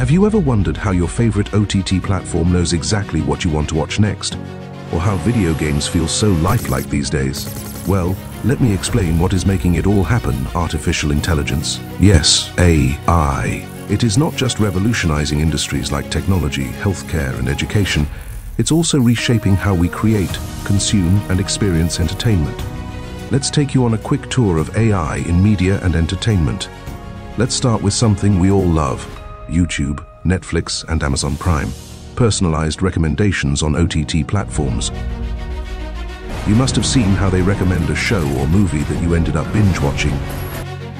Have you ever wondered how your favorite OTT platform knows exactly what you want to watch next? Or how video games feel so lifelike these days? Well, let me explain what is making it all happen, artificial intelligence. Yes, AI. It is not just revolutionizing industries like technology, healthcare and education, it's also reshaping how we create, consume and experience entertainment. Let's take you on a quick tour of AI in media and entertainment. Let's start with something we all love, YouTube, Netflix and Amazon Prime. Personalized recommendations on OTT platforms. You must have seen how they recommend a show or movie that you ended up binge watching.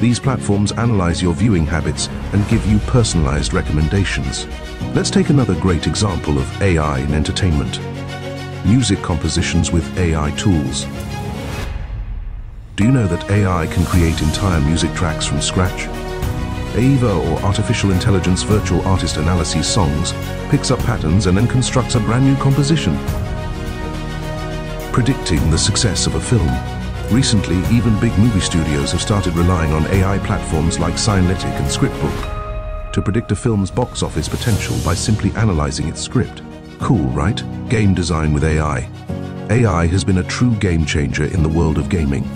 These platforms analyze your viewing habits and give you personalized recommendations. Let's take another great example of AI in entertainment. Music compositions with AI tools. Do you know that AI can create entire music tracks from scratch? AIVA or Artificial Intelligence Virtual Artist Analyses songs picks up patterns and then constructs a brand new composition. Predicting the success of a film. Recently, even big movie studios have started relying on AI platforms like Cinelytic and Scriptbook to predict a film's box office potential by simply analyzing its script. Cool, right? Game design with AI. AI has been a true game changer in the world of gaming.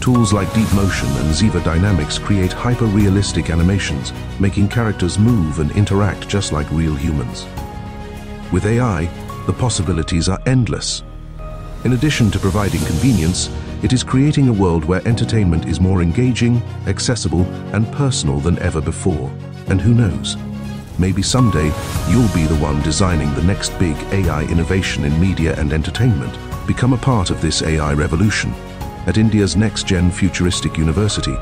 Tools like Deep Motion and Ziva Dynamics create hyper-realistic animations, making characters move and interact just like real humans. With AI, the possibilities are endless. In addition to providing convenience, it is creating a world where entertainment is more engaging, accessible and personal than ever before. And who knows? Maybe someday you'll be the one designing the next big AI innovation in media and entertainment. Become a part of this AI revolution at India's next-gen futuristic university